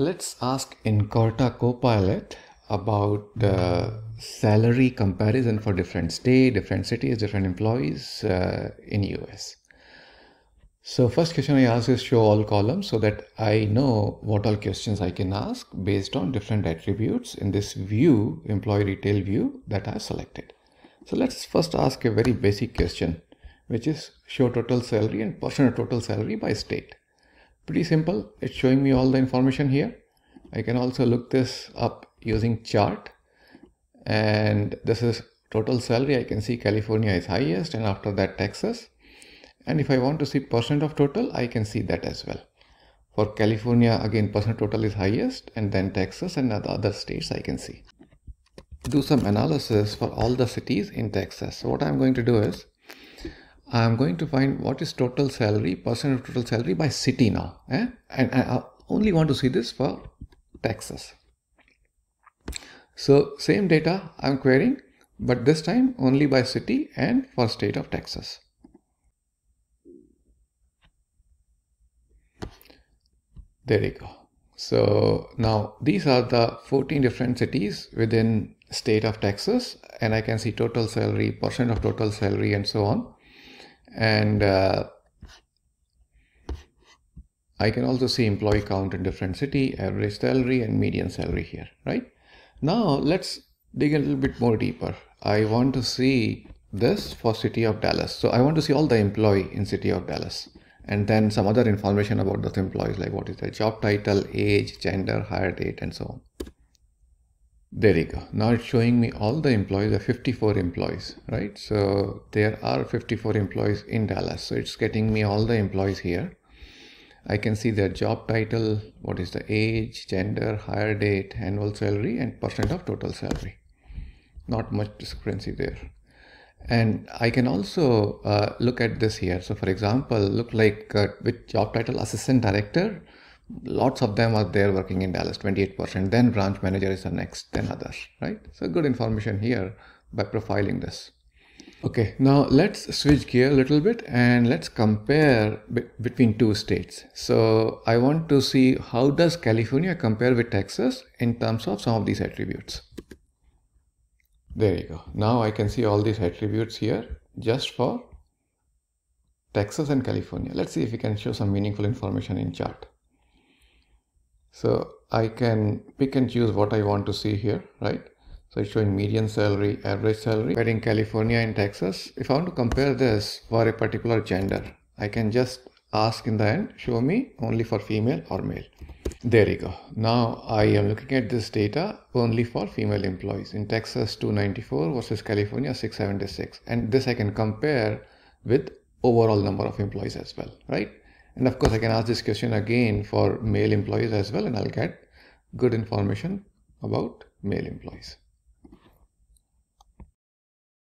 Let's ask Incorta Copilot about the salary comparison for different state, different cities, different employees uh, in US. So first question I ask is show all columns so that I know what all questions I can ask based on different attributes in this view, employee retail view that I selected. So let's first ask a very basic question, which is show total salary and percent of total salary by state. Pretty simple. It's showing me all the information here. I can also look this up using chart and this is total salary. I can see California is highest and after that Texas. And if I want to see percent of total, I can see that as well. For California, again, percent total is highest and then Texas and the other states I can see. Do some analysis for all the cities in Texas. So what I'm going to do is I'm going to find what is total salary, percent of total salary by city now. Eh? And I only want to see this for Texas. So same data I'm querying, but this time only by city and for state of Texas. There you go. So now these are the 14 different cities within state of Texas and I can see total salary, percent of total salary and so on. And uh, I can also see employee count in different city, average salary and median salary here, right? Now let's dig a little bit more deeper. I want to see this for city of Dallas. So I want to see all the employee in city of Dallas and then some other information about those employees like what is their job title, age, gender, hire date and so on. There you go. Now it's showing me all the employees, the 54 employees, right? So there are 54 employees in Dallas. So it's getting me all the employees here. I can see their job title, what is the age, gender, hire date, annual salary and percent of total salary. Not much discrepancy there. And I can also uh, look at this here. So for example, look like uh, with job title assistant director, lots of them are there working in Dallas, 28%. Then branch manager is the next, then others, right? So good information here by profiling this. Okay, now let's switch gear a little bit and let's compare be between two states. So I want to see how does California compare with Texas in terms of some of these attributes. There you go. Now I can see all these attributes here just for Texas and California. Let's see if we can show some meaningful information in chart. So I can pick and choose what I want to see here, right? So it's showing median salary, average salary. But in California and Texas, if I want to compare this for a particular gender, I can just ask in the end, show me only for female or male. There you go. Now I am looking at this data only for female employees. In Texas 294 versus California 676. And this I can compare with overall number of employees as well, right? And of course I can ask this question again for male employees as well and I'll get good information about male employees.